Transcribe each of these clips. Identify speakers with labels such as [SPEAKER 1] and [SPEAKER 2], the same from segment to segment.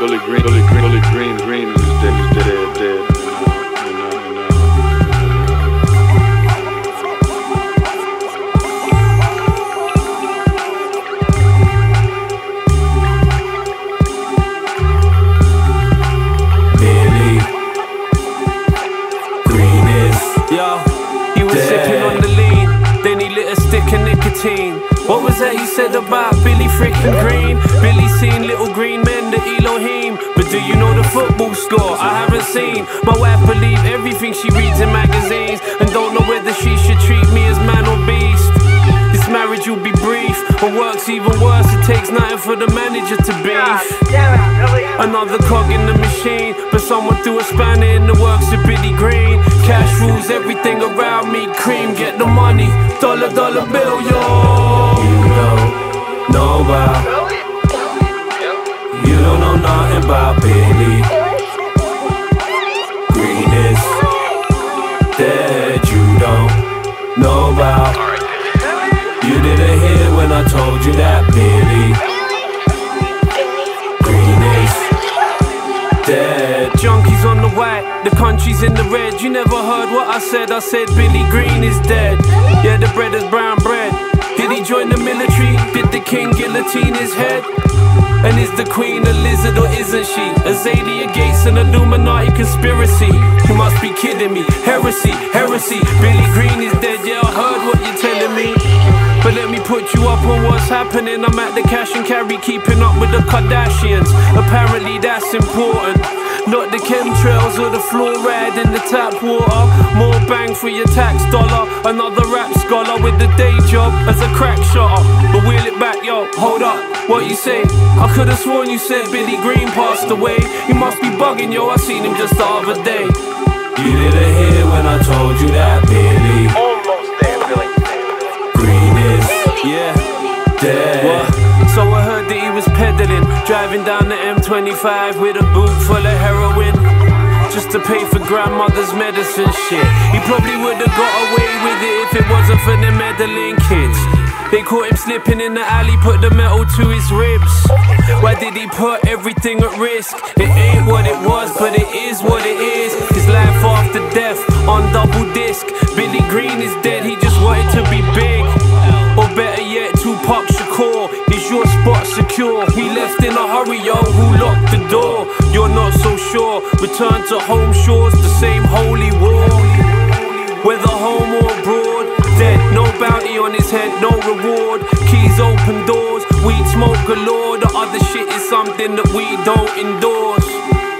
[SPEAKER 1] Billy Green, Billy Green, Billy Green, Green is dead, is dead, dead.
[SPEAKER 2] You you you
[SPEAKER 3] Yo, he was Dead. sipping on the lean, then he lit a stick of nicotine. What was that he said about Billy freaking Green? Billy seen little green men, the Elohim. But do you know the football score? I haven't seen. My wife believe everything she reads in magazines and don't know whether she should treat me as man or beast. This marriage will be brief, but work's even worse. It takes nothing for the manager to beef. Another cog in the machine, but someone threw a spanner in the works of Billy Green. Cash rules everything around me. Cream, get the money. Dollar, dollar bill, yo. You
[SPEAKER 2] don't
[SPEAKER 3] know
[SPEAKER 2] about You don't know nothing about Billy Green is dead You don't know about You didn't hear when I told you that Billy Green is dead
[SPEAKER 3] Junkies on the white, the country's in the red. You never heard what I said. I said Billy Green is dead. Yeah, the bread is brown bread. Did he join the military? Did the king guillotine his head? And is the queen a lizard or isn't she? Azalea Gates an Illuminati conspiracy. You must be kidding me. Heresy, heresy. Billy Green is dead. Yeah, I heard what you're telling me. But let me put you up on what's happening. I'm at the cash and carry, keeping up with the Kardashians. Apparently, that's important. Not the chemtrails or the fluoride in the tap water. More bang for your tax dollar. Another rap scholar with the day job as a crack shotter. But wheel it back, yo, hold up. What you say? I could have sworn you said Billy Green passed away. You must be bugging, yo. I seen him just the other day.
[SPEAKER 2] You didn't hear when I told you that Billy
[SPEAKER 3] peddling, driving down the M25 with a boot full of heroin. Just to pay for grandmother's medicine shit. He probably would have got away with it if it wasn't for the meddling kids. They caught him slipping in the alley, put the metal to his ribs. Why did he put everything at risk? It ain't what it was, but it is what it is. His life after death on double disc. Billy Green is dead, he just wanted to be secure? We left in a hurry, yo, who locked the door? You're not so sure. Return to home shores, the same holy war. Whether home or abroad, dead, no bounty on his head, no reward. Keys open doors, weed smoke galore. The other shit is something that we don't endorse.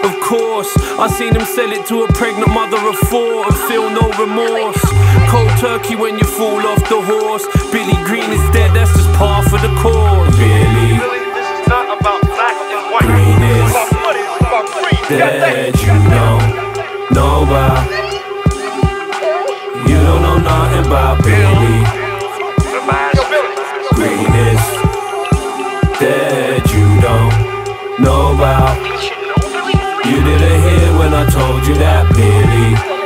[SPEAKER 3] Of course, I seen him sell it to a pregnant mother of four and feel no remorse. Cold turkey when you fall off the horse. Billy Green is dead, that's just par for the
[SPEAKER 2] that you know
[SPEAKER 3] know
[SPEAKER 2] about.
[SPEAKER 3] You don't know nothing about
[SPEAKER 2] Billy. Greatness that
[SPEAKER 3] you
[SPEAKER 2] don't
[SPEAKER 3] know
[SPEAKER 2] about.
[SPEAKER 3] You
[SPEAKER 2] didn't hear when I told you that, Billy.